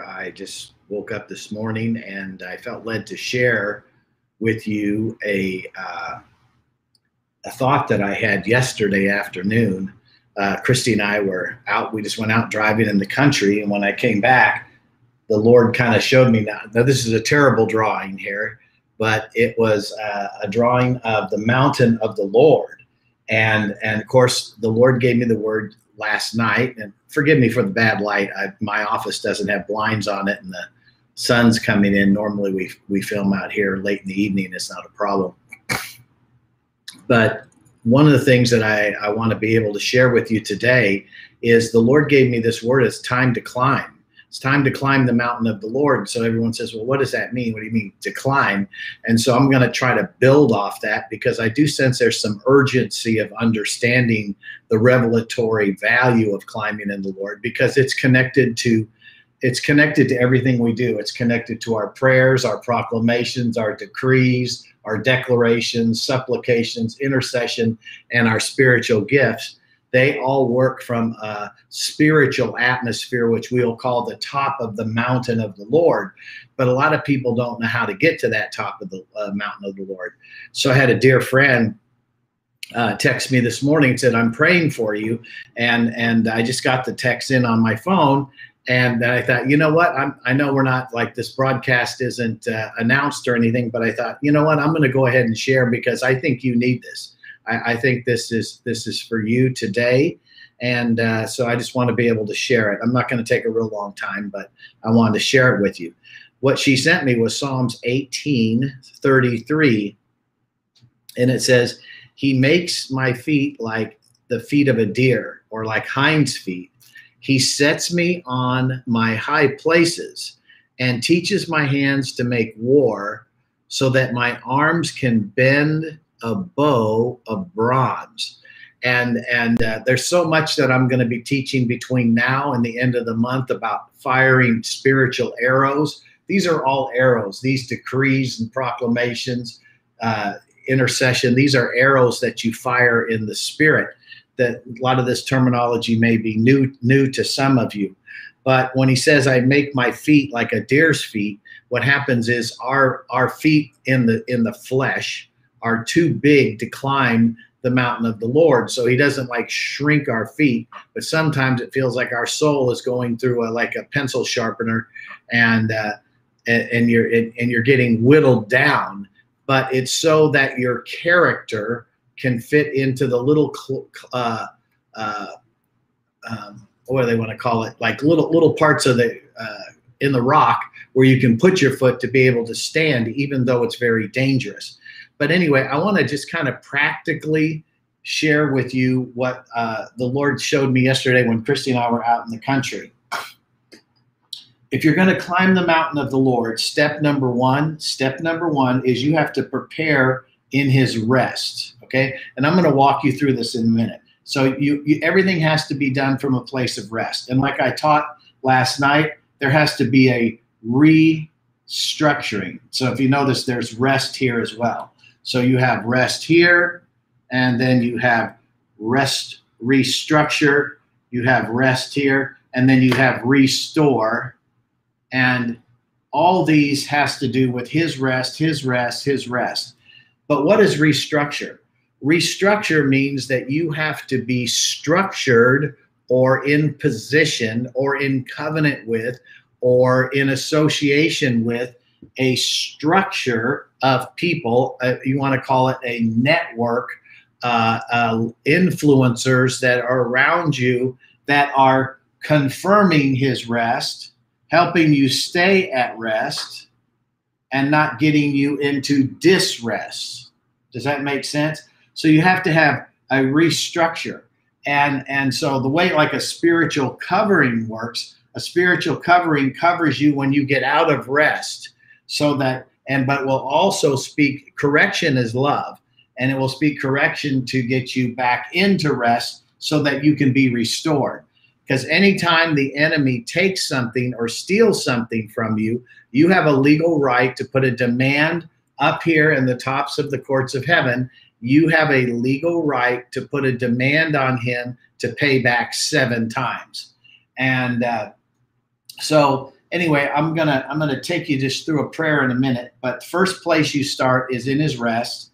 I just woke up this morning and I felt led to share with you a uh, a thought that I had yesterday afternoon. Uh, Christy and I were out. We just went out driving in the country, and when I came back, the Lord kind of showed me. Now, now, this is a terrible drawing here, but it was uh, a drawing of the mountain of the Lord, and and of course, the Lord gave me the word last night, and forgive me for the bad light. I, my office doesn't have blinds on it, and the sun's coming in. Normally, we we film out here late in the evening. It's not a problem. But one of the things that I, I want to be able to share with you today is the Lord gave me this word. It's time to climb. It's time to climb the mountain of the Lord. So everyone says, well, what does that mean? What do you mean to climb? And so I'm going to try to build off that because I do sense there's some urgency of understanding the revelatory value of climbing in the Lord because it's connected to it's connected to everything we do. It's connected to our prayers, our proclamations, our decrees, our declarations, supplications, intercession, and our spiritual gifts they all work from a spiritual atmosphere, which we'll call the top of the mountain of the Lord. But a lot of people don't know how to get to that top of the uh, mountain of the Lord. So I had a dear friend uh, text me this morning and said, "I'm praying for you," and and I just got the text in on my phone, and I thought, you know what? I'm, I know we're not like this broadcast isn't uh, announced or anything, but I thought, you know what? I'm going to go ahead and share because I think you need this. I, I think this is this is for you today, and uh, so I just want to be able to share it. I'm not going to take a real long time, but I wanted to share it with you. What she sent me was Psalms 18, 33, and it says, "He makes my feet like the feet of a deer, or like hinds feet. He sets me on my high places." And teaches my hands to make war so that my arms can bend a bow of bronze. And, and uh, there's so much that I'm going to be teaching between now and the end of the month about firing spiritual arrows. These are all arrows, these decrees and proclamations, uh, intercession. These are arrows that you fire in the spirit. That a lot of this terminology may be new new to some of you, but when he says, "I make my feet like a deer's feet," what happens is our our feet in the in the flesh are too big to climb the mountain of the Lord. So he doesn't like shrink our feet, but sometimes it feels like our soul is going through a, like a pencil sharpener and, uh, and, and you're, and, and you're getting whittled down, but it's so that your character can fit into the little, uh, uh, um, what do they want to call it? Like little, little parts of the, uh, in the rock where you can put your foot to be able to stand, even though it's very dangerous. But anyway, I want to just kind of practically share with you what uh, the Lord showed me yesterday when Christy and I were out in the country. If you're going to climb the mountain of the Lord, step number one, step number one is you have to prepare in His rest. Okay, and I'm going to walk you through this in a minute. So you, you everything has to be done from a place of rest. And like I taught last night, there has to be a restructuring. So if you notice, there's rest here as well. So you have rest here, and then you have rest restructure, you have rest here, and then you have restore. And all these has to do with his rest, his rest, his rest. But what is restructure? Restructure means that you have to be structured or in position or in covenant with or in association with a structure of people, uh, you want to call it a network, uh, uh, influencers that are around you that are confirming his rest, helping you stay at rest, and not getting you into disrest. Does that make sense? So you have to have a restructure. And, and so the way like a spiritual covering works, a spiritual covering covers you when you get out of rest so that and but will also speak correction is love. And it will speak correction to get you back into rest so that you can be restored. Because anytime the enemy takes something or steals something from you you have a legal right to put a demand up here in the tops of the courts of heaven. You have a legal right to put a demand on him to pay back seven times. And uh, so anyway, I'm gonna I'm gonna take you just through a prayer in a minute. But first place you start is in His rest.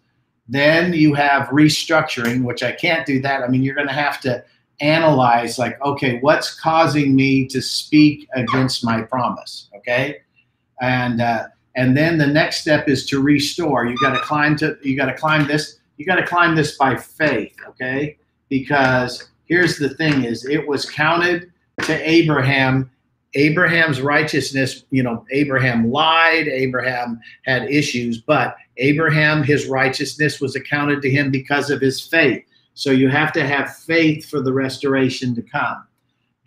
Then you have restructuring, which I can't do that. I mean, you're gonna have to analyze like, okay, what's causing me to speak against my promise? Okay, and uh, and then the next step is to restore. You got to climb to you got to climb this. You got to climb this by faith. Okay, because here's the thing: is it was counted to Abraham Abraham's righteousness, you know, Abraham lied, Abraham had issues, but Abraham, his righteousness was accounted to him because of his faith. So you have to have faith for the restoration to come.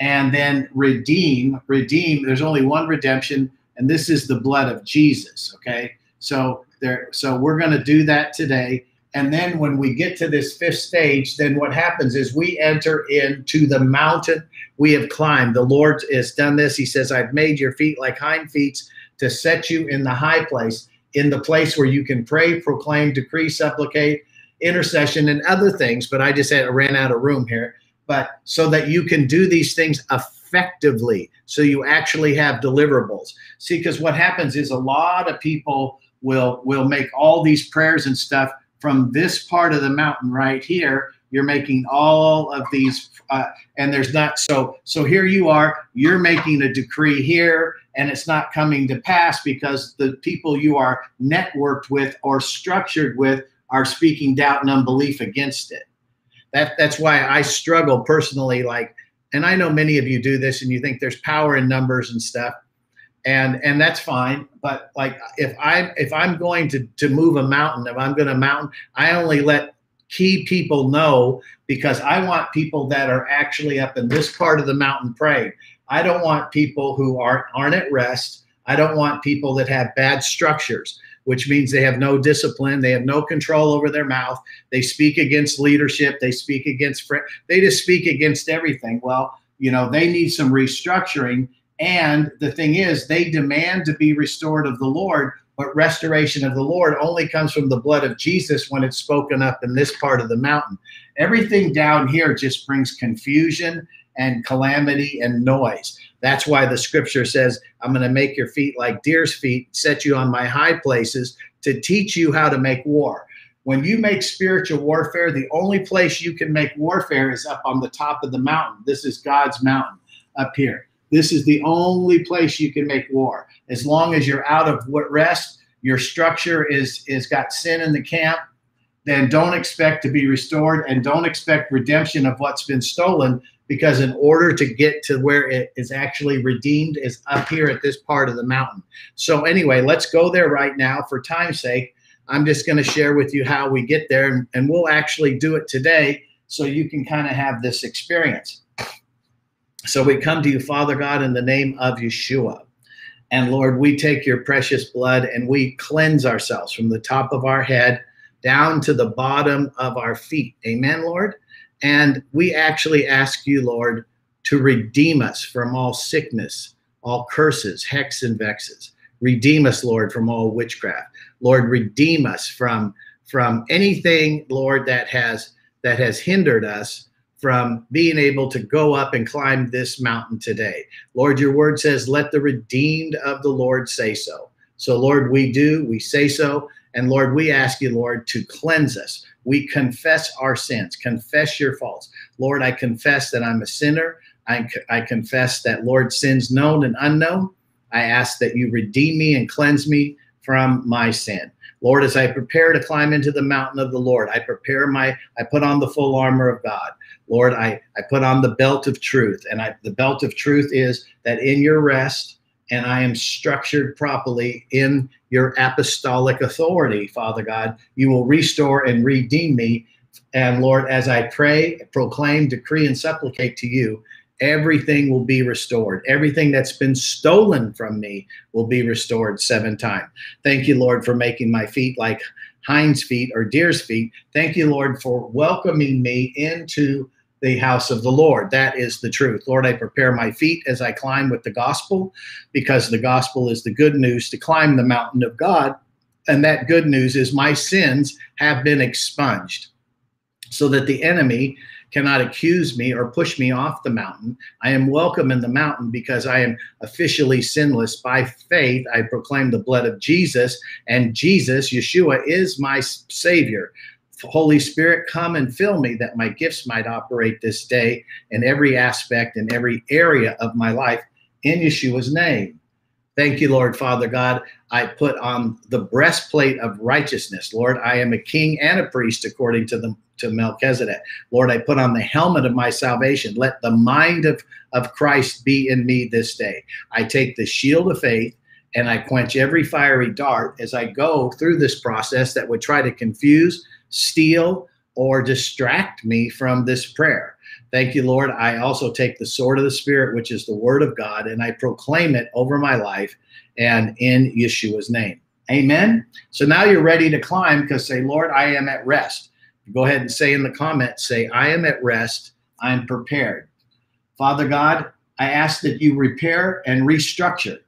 And then redeem, redeem, there's only one redemption, and this is the blood of Jesus. Okay. So there, so we're going to do that today. And then when we get to this fifth stage, then what happens is we enter into the mountain we have climbed. The Lord has done this. He says, I've made your feet like hind feet to set you in the high place, in the place where you can pray, proclaim, decree, supplicate, intercession, and other things. But I just had, I ran out of room here. But so that you can do these things effectively, so you actually have deliverables. See, because what happens is a lot of people will will make all these prayers and stuff from this part of the mountain right here you're making all of these uh, and there's not so so here you are you're making a decree here and it's not coming to pass because the people you are networked with or structured with are speaking doubt and unbelief against it. That that's why i struggle personally like and i know many of you do this and you think there's power in numbers and stuff and and that's fine but like if i if i'm going to to move a mountain if i'm going to mountain i only let key people know because I want people that are actually up in this part of the mountain praying. I don't want people who aren't aren't at rest. I don't want people that have bad structures, which means they have no discipline, they have no control over their mouth. They speak against leadership, they speak against they just speak against everything. Well, you know, they need some restructuring and the thing is, they demand to be restored of the Lord, but restoration of the Lord only comes from the blood of Jesus when it's spoken up in this part of the mountain. Everything down here just brings confusion and calamity and noise. That's why the scripture says, I'm going to make your feet like deer's feet, set you on my high places to teach you how to make war. When you make spiritual warfare, the only place you can make warfare is up on the top of the mountain. This is God's mountain up here. This is the only place you can make war. As long as you're out of what rest, your structure is is got sin in the camp, then don't expect to be restored and don't expect redemption of what's been stolen because in order to get to where it is actually redeemed is up here at this part of the mountain. So anyway, let's go there right now for time's sake. I'm just going to share with you how we get there and, and we'll actually do it today so you can kind of have this experience. So we come to you, Father God, in the name of Yeshua. And Lord, we take your precious blood and we cleanse ourselves from the top of our head down to the bottom of our feet. Amen, Lord. And we actually ask you, Lord, to redeem us from all sickness, all curses, hex, and vexes. Redeem us, Lord, from all witchcraft. Lord, redeem us from from anything, Lord, that has that has hindered us from being able to go up and climb this mountain today. Lord, your word says, let the redeemed of the Lord say so. So, Lord, we do, we say so. And Lord, we ask you, Lord, to cleanse us. We confess our sins, confess your faults. Lord, I confess that I'm a sinner. I, I confess that, Lord, sins known and unknown. I ask that you redeem me and cleanse me from my sin. Lord, as I prepare to climb into the mountain of the Lord, I prepare my, I put on the full armor of God. Lord, I, I put on the belt of truth. And I, the belt of truth is that in your rest, and I am structured properly in your apostolic authority, Father God, you will restore and redeem me. And Lord, as I pray, proclaim, decree, and supplicate to you, everything will be restored. Everything that's been stolen from me will be restored seven times. Thank you, Lord, for making my feet like hind's feet or deer's feet. Thank you, Lord, for welcoming me into the house of the Lord. That is the truth. Lord, I prepare my feet as I climb with the gospel because the gospel is the good news to climb the mountain of God. And that good news is my sins have been expunged so that the enemy cannot accuse me or push me off the mountain. I am welcome in the mountain because I am officially sinless. By faith, I proclaim the blood of Jesus, and Jesus, Yeshua, is my Savior. Holy Spirit, come and fill me that my gifts might operate this day in every aspect, and every area of my life, in Yeshua's name. Thank you, Lord Father God. I put on the breastplate of righteousness. Lord, I am a king and a priest according to the to Melchizedek. Lord, I put on the helmet of my salvation. Let the mind of, of Christ be in me this day. I take the shield of faith and I quench every fiery dart as I go through this process that would try to confuse, steal, or distract me from this prayer. Thank you, Lord. I also take the sword of the Spirit, which is the word of God, and I proclaim it over my life and in Yeshua's name. Amen. So now you're ready to climb because say, Lord, I am at rest. Go ahead and say in the comments, say, I am at rest. I'm prepared. Father God, I ask that you repair and restructure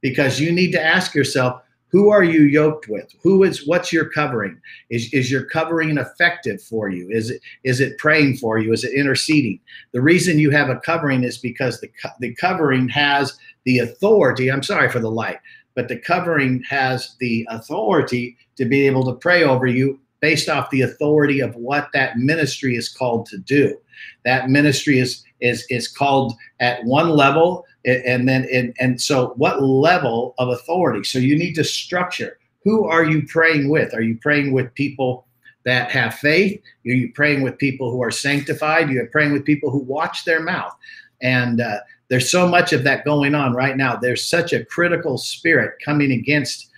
because you need to ask yourself, who are you yoked with? Who is what's your covering? Is, is your covering effective for you? Is it is it praying for you? Is it interceding? The reason you have a covering is because the the covering has the authority. I'm sorry for the light, but the covering has the authority to be able to pray over you based off the authority of what that ministry is called to do. That ministry is is is called at one level and then and, and so what level of authority? So you need to structure. Who are you praying with? Are you praying with people that have faith? Are you praying with people who are sanctified? You're praying with people who watch their mouth. And uh, there's so much of that going on right now. There's such a critical spirit coming against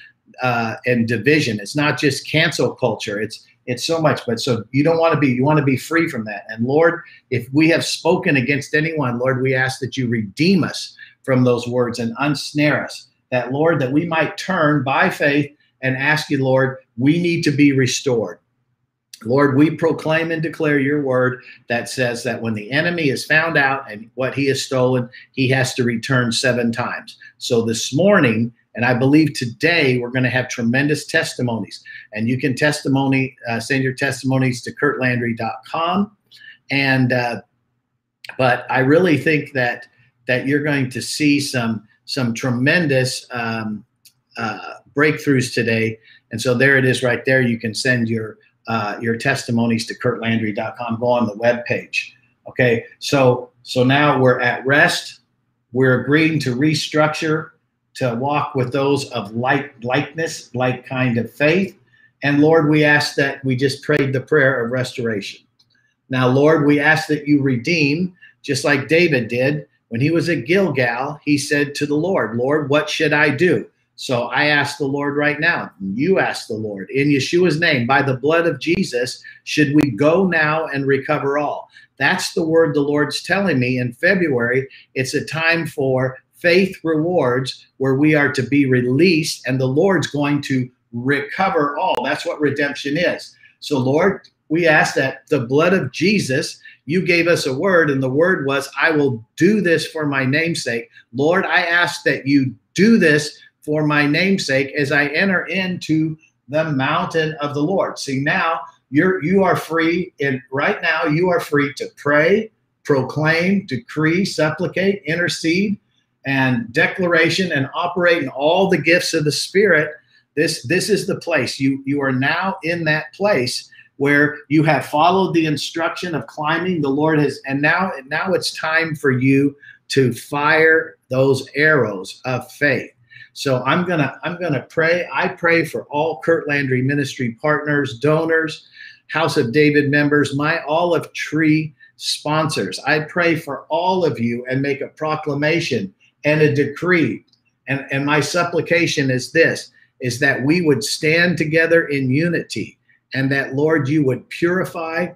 uh, and division. It's not just cancel culture. It's it's so much but so you don't want to be you want to be free from that. And lord if we have spoken against anyone lord we ask that you redeem us from those words and unsnare us that lord that we might turn by faith and ask you lord we need to be restored Lord, we proclaim and declare your word that says that when the enemy is found out and what he has stolen, he has to return seven times. So this morning, and I believe today we're going to have tremendous testimonies. And you can testimony, uh, send your testimonies to curtlandry.com. And, uh, but I really think that, that you're going to see some, some tremendous um, uh, breakthroughs today. And so there it is right there. You can send your, uh, your testimonies to curtlandry.com. Go on the web page. Okay. So, so now we're at rest. We're agreeing to restructure to walk with those of like likeness, like kind of faith. And Lord, we ask that we just prayed the prayer of restoration. Now, Lord, we ask that you redeem, just like David did when he was at Gilgal. He said to the Lord, Lord, what should I do? So I ask the Lord right now, you ask the Lord, in Yeshua's name, by the blood of Jesus, should we go now and recover all? That's the word the Lord's telling me in February. It's a time for faith rewards where we are to be released and the Lord's going to recover all. That's what redemption is. So, Lord, we ask that the blood of Jesus, you gave us a word, and the word was, I will do this for my namesake. Lord, I ask that you do this for my namesake as I enter into the mountain of the Lord. See, now you're you are free, and right now you are free to pray, proclaim, decree, supplicate, intercede and declaration and operate in all the gifts of the spirit this this is the place you you are now in that place where you have followed the instruction of climbing the lord has and now now it's time for you to fire those arrows of faith. So i'm gonna i'm gonna pray. I pray for all Curt Landry ministry partners donors house of david members my olive tree sponsors. I pray for all of you and make a proclamation and a decree. And, and my supplication is this is that we would stand together in unity and that, Lord, you would purify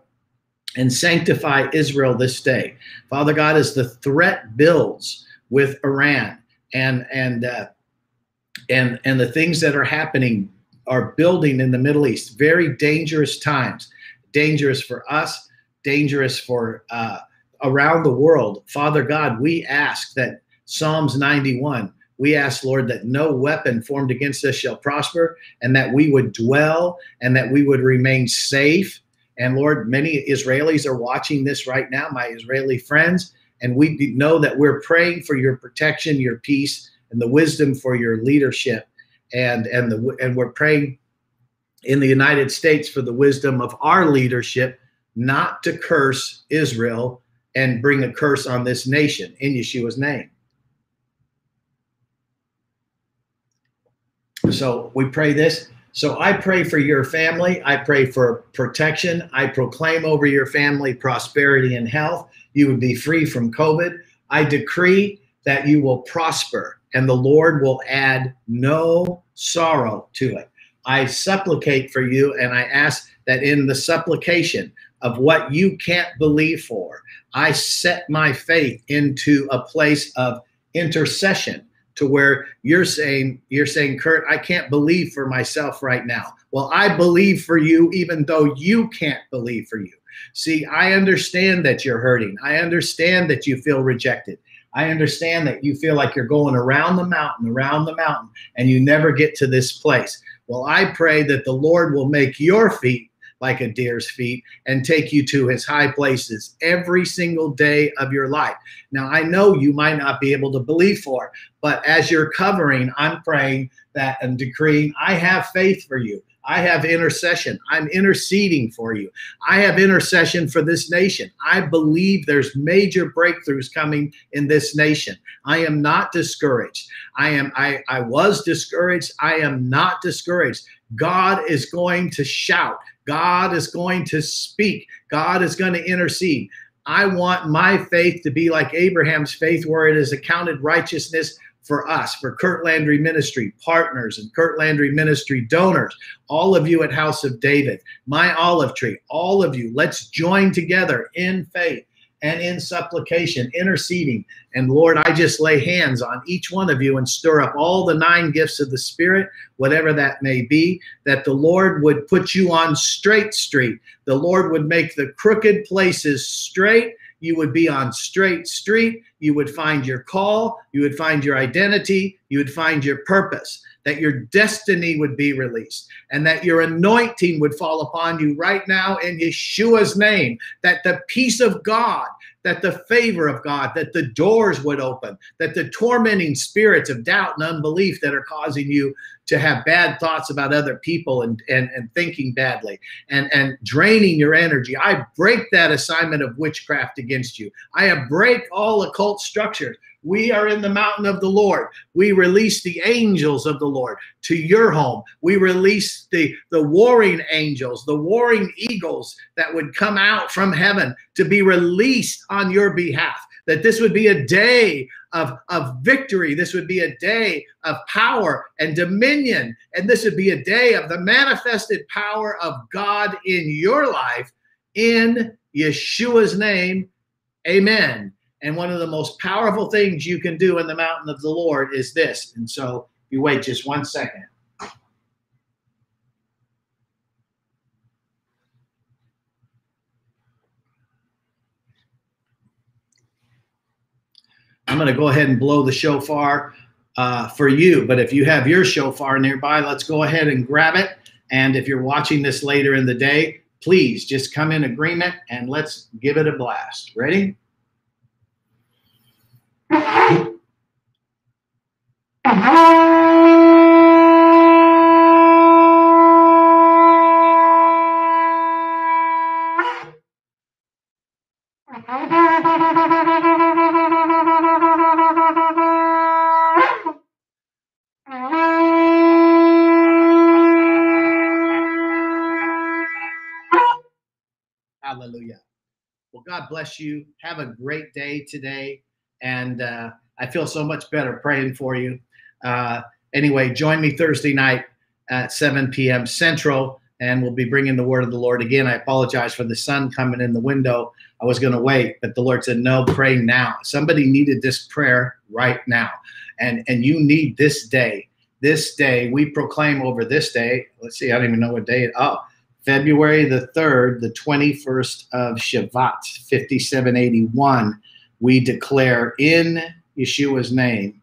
and sanctify Israel this day. Father God, as the threat builds with Iran and and uh, and and the things that are happening are building in the Middle East, very dangerous times, dangerous for us, dangerous for uh, around the world. Father God, we ask that Psalms 91. We ask, Lord, that no weapon formed against us shall prosper, and that we would dwell and that we would remain safe And Lord, many Israelis are watching this right now, my Israeli friends, and we know that we're praying for your protection, your peace, and the wisdom for your leadership. And and the and we're praying in the United States for the wisdom of our leadership not to curse Israel and bring a curse on this nation in Yeshua's name. So we pray this. So I pray for your family. I pray for protection. I proclaim over your family prosperity and health. You would be free from COVID. I decree that you will prosper and the Lord will add no sorrow to it. I supplicate for you and I ask that in the supplication of what you can't believe for, I set my faith into a place of intercession to where you're saying you're saying Curt I can't believe for myself right now. Well, I believe for you even though you can't believe for you. See, I understand that you're hurting. I understand that you feel rejected. I understand that you feel like you're going around the mountain, around the mountain, and you never get to this place. Well, I pray that the Lord will make your feet like a deer's feet and take you to his high places every single day of your life. Now, I know you might not be able to believe for, but as you're covering, I'm praying that and decreeing, I have faith for you. I have intercession. I'm interceding for you. I have intercession for this nation. I believe there's major breakthroughs coming in this nation. I am not discouraged. I am I I was discouraged. I am not discouraged. God is going to shout. God is going to speak. God is going to intercede. I want my faith to be like Abraham's faith, where it is accounted righteousness for us, for Curt Landry Ministry partners and Curt Landry Ministry donors, all of you at House of David, my olive tree, all of you, let's join together in faith and in supplication, interceding. And Lord, I just lay hands on each one of you and stir up all the nine gifts of the Spirit, whatever that may be, that the Lord would put you on straight street. The Lord would make the crooked places straight. You would be on straight street. You would find your call. You would find your identity. You would find your purpose that your destiny would be released and that your anointing would fall upon you right now in Yeshua's name, that the peace of God, that the favor of God, that the doors would open, that the tormenting spirits of doubt and unbelief that are causing you to have bad thoughts about other people and, and, and thinking badly and, and draining your energy. I break that assignment of witchcraft against you. I break all occult structures we are in the mountain of the Lord. We release the angels of the Lord to your home. We release the, the warring angels, the warring eagles that would come out from heaven to be released on your behalf. That this would be a day of, of victory. This would be a day of power and dominion. And this would be a day of the manifested power of God in your life in Yeshua's name. Amen. And one of the most powerful things you can do in the mountain of the Lord is this. And so you wait just one second. I'm going to go ahead and blow the shofar uh, for you. But if you have your shofar nearby, let's go ahead and grab it. And if you're watching this later in the day, please just come in agreement and let's give it a blast. Ready? Hallelujah. Well, God bless you. Have a great day today and uh, I feel so much better praying for you. Uh, anyway, join me Thursday night at 7 p.m. Central, and we'll be bringing the word of the Lord again. I apologize for the sun coming in the window. I was going to wait, but the Lord said, "No, pray now." Somebody needed this prayer right now, and and you need this day. This day, we proclaim over this day. Let's see, I don't even know what day. Oh, February the third, the twenty-first of Shevat, fifty-seven eighty-one we declare in Yeshua's name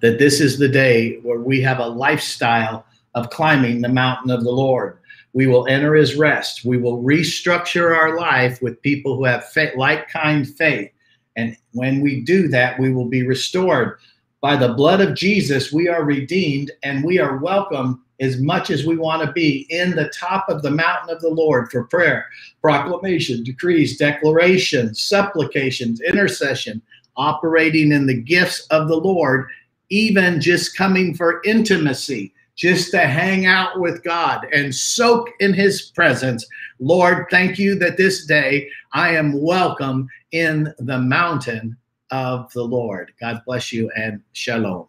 that this is the day where we have a lifestyle of climbing the mountain of the Lord. we will enter his rest. We will restructure our life with people who have faith, like kind faith. And when we do that, we will be restored. By the blood of Jesus, we are redeemed and we are welcome as much as we want to be in the top of the mountain of the Lord for prayer, proclamation, decrees, declarations, supplications, intercession, operating in the gifts of the Lord, even just coming for intimacy just to hang out with God and soak in his presence. Lord, thank you that this day I am welcome in the mountain of the Lord. God bless you and shalom.